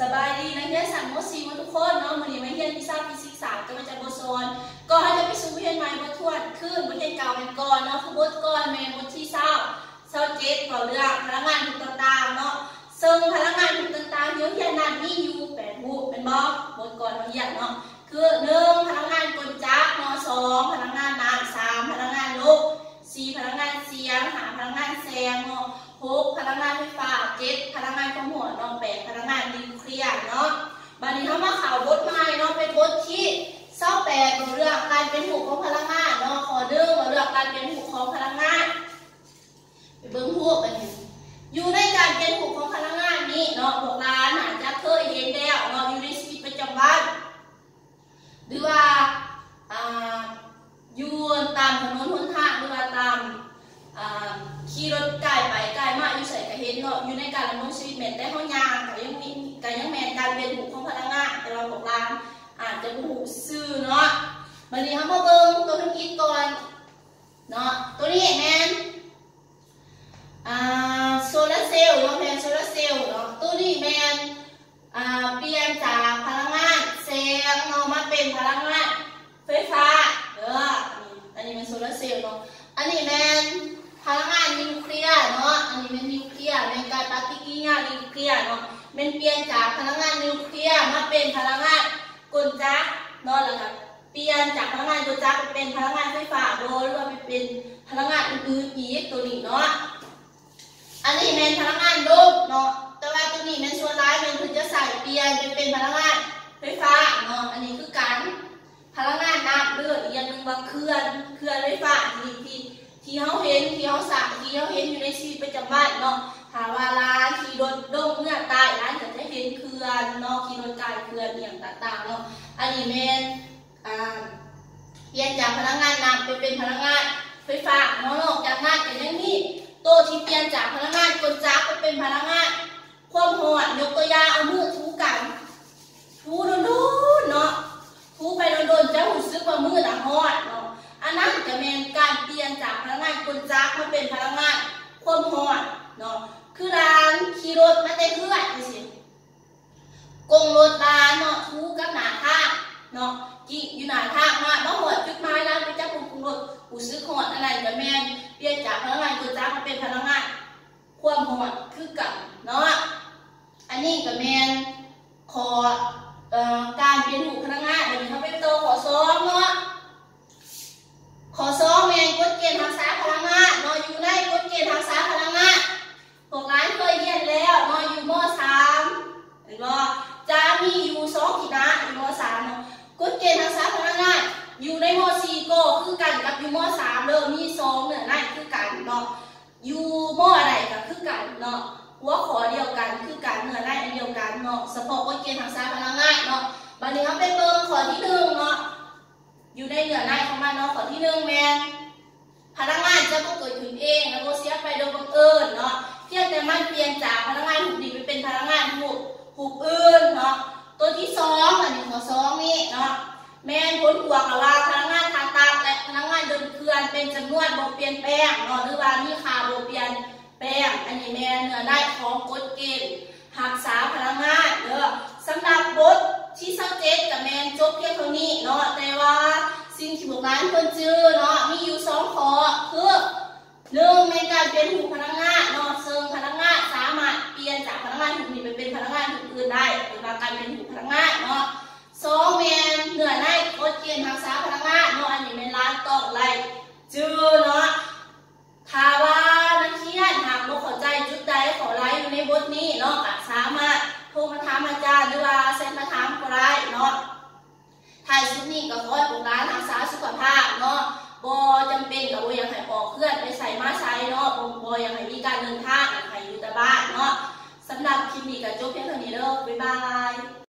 สบายดีนักเรียนสันโมซีมาทุกคนเนาะวันนี้มาเรียนพิซซ่าฟิสิกส์สามจะมาจากบทสอนก่อนจะไปสู่บทเรียนใหม่บททวนขึ้นบทเรียนเก่าเป็นก่อนเนาะคือบทก่อนแม่บทที่เศร้าเศร้าเจ็ดเก่าเรื่องพลังงานถูกต่างๆเนาะซึ่งพลังงานถูกต่างๆเยอะแยะนั้นมีอยู่แปดบุเป็นบอบทก่อนเราเรียนเนาะคือหนึ่งพลังงานกลจักรเนาะสองพลังงานน้ำสามพลังงานลบสี่พลังงานเสียงหาพลังงานแสงเนาะหกพลังงานไฟฟ้าเจ็ดพลังงานความหัวเนาะแป บัดนี้เขามาข่าวบทใหม่เนาะเป็นบทที่เศร้าแปดเรื่องการเป็นหูของพลังงานเนาะขอเรื่องเรื่องการเป็นหูของพลังงานไปเบิ้งพวกกันเนี่ยอยู่ในการเป็นหูของพลังงานนี้เนาะพวกร้านอาจจะเคยเห็นแล้วเนาะอยู่ในชีวิตประจำวันหรือว่าอ่าอยู่ตามถนนหนทางหรือว่าตามอ่าขี่รถไกลไปไกลมาอยู่ใส่กระเห็นเนาะอยู่ในการดำรงชีวิตแม้แต่ห้องยางก็ยังมีก็ยังแมนการเป็นหูของพ ลังงานแต่ว่าบอกร้านอาจจะบ่หูซื่อเนาะวันนี้เรามาเบิ่งตัวธุรกิจก่อนเนาะตัวนี้แมนอ่าโซลาร์เซลล์เนาะแมนโซลาร์เซลล์เนาะตัวนี้แมนอ่าเปลี่ยนจากพลังงานแสงเนาะมาเป็นพลังงานไฟฟ้าเออันนี้อันนี้เป็นโซลาร์เซลล์เนาะอันนี้แมนพลังงานนิวเคลียร์เนาะอันนี้เป็นนิวเคลียร์เป็นการปฏิกิริยานิวเคลียร์เนาะเป็นเปลี่ยนจาก เป็นพลังงานกลจักรเนาะแล้วก็เปลี่ยนจากพลังงานกลจักรไปเป็นพลังงานไฟฟ้าโดยรวมไปเป็นพลังงานอื่นๆอีกตัวนี้เนาะอันนี้เป็นพลังงานลบเนาะแต่ว่าตัวนี้เป็นส่วนร้ายมันคือจะใส่เปลี่ยนไปเป็นพลังงานไฟฟ้าเนาะอันนี้คือการพลังงานน้ำเลือดอีกอย่างหนึ่งว่าเคลื่อนเคลื่อนไฟฟ้าที่ที่ที่เขาเห็นที่เขาสั่งที่เขาเห็นอยู่ในชีวิตประจำวันเนาะถามว่าร้านขี่รถดม ลือนอย่างต่างๆเนาะอันนี้แมนอ่าเปลี่ยนจากพลังงานน้ำไปเป็นพลังงานไฟฟ้าเนาะนอกจากนั้นก็ยังมีตัวที่เปลี่ยนจากพลังงานกลจักไปเป็นพลังงานความร้อนยกตัวอย่างเอามือถูกันถูโดนๆเนาะถูไปโดนๆจะรู้สึกว่ามือน่ะร้อนเนาะอันนั้นจะเป็นการเปลี่ยนจากพลังงานกลจักมาเป็นพลังงานความร้อนเนาะคือร้านขี่รถมาได้เพื่อนสิ กงรถร้านเนาะทูกับหนาทางเนาะกี่อยู่หนาทางมาบ้าหอดจุดหมายร้านไปจับกงรถกูซื้อหอดอะไรกับแม่เปลี่ยนจากพลังงานกลจักรมาเป็นพลังงานความร้อนคือกันเนาะอันนี้กับแม่นขอเอ่อการเปลี่ยนหูพลังงานเดี๋ยวนี้เขาเป็นโตขอซ้อมเนาะ ขอสองแมนกฎเกณฑ์ทางสายพลังงานนอนอยู่ในกฎเกณฑ์ทางสายพลังงานพวกร้านเคยเรียนแล้วนอนอยู่มสามเห็นบ่จะมีอยู่สองขีดนะอยู่มสามเนาะกฎเกณฑ์ทางสายพลังงานอยู่ในมสี่ก็คือกันกับอยู่มสามเริ่มมีส องเนี่ยนั่นคือกันเนาะอยู่มอะไรก็คือกันเนาะหัวขอเดียวกันคือกันเนื้อได้อันเดียวกันเนาะเฉพาะกฎเกณฑ์ทางสายพลังงานเนาะบัดนี้เขาไปเบิ่งขอที่หนึ่งเนาะอยู่ในเหนือในของมันเนาะขอที่หนึ่งแมนพลังงานจะบ่เกิดขึ้นเองแล้วก็เสียไปโดยบังเอิญเนาะเพียงแต่มันเปลี่ยนจากพลังงานหุบดิบไปเป็นพลังงานหุบหุบอื่นเนาะตัวที่สองอันนี้ขอสองนี่เนาะแมนผลบวกกับว่าพลังงาน เดินเคลื่อนเป็นจำนวนบ่เปลี่ยนแปลงเนาะหรือว่ามีค่าบ่เปลี่ยนแปลงอันนี้แมนเนื้อได้ของกฎเกณฑ์รักษาพลังงานเด้อสำหรับบทที่เศร้าเจ็ดกับแมนจบเพียงเท่านี้เนาะแต่ว่าสิ่งที่พวกร้านคนจื้อเนาะมีอยู่สองข้อคือหนึ่งในการเป็นหูพลังงานเนาะซึ่งพลังงานสามารถเปลี่ยนจากพลังงานหูนี้ไปเป็นพลังงานหูอื่นได้หรือว่าการเป็นหูพลังงานเนาะสองแมนเหนือในกฎเกณฑ์ทางสาพลังงานเนาะ นาะท้ายสุดนี้ก็ขอให้พวกร้านรักษาสุขภาพเนาะบอจำเป็นกับบ่อยากให้ออกเคลื่อนไปใส่มาใช้เนาะบ่บ่อยากให้มีการเดินทางอยากให้อยู่แต่บ้านเนาะสำหรับคลิปนี้ก็จบเพียงเท่านี้เด้อบ๊ายบาย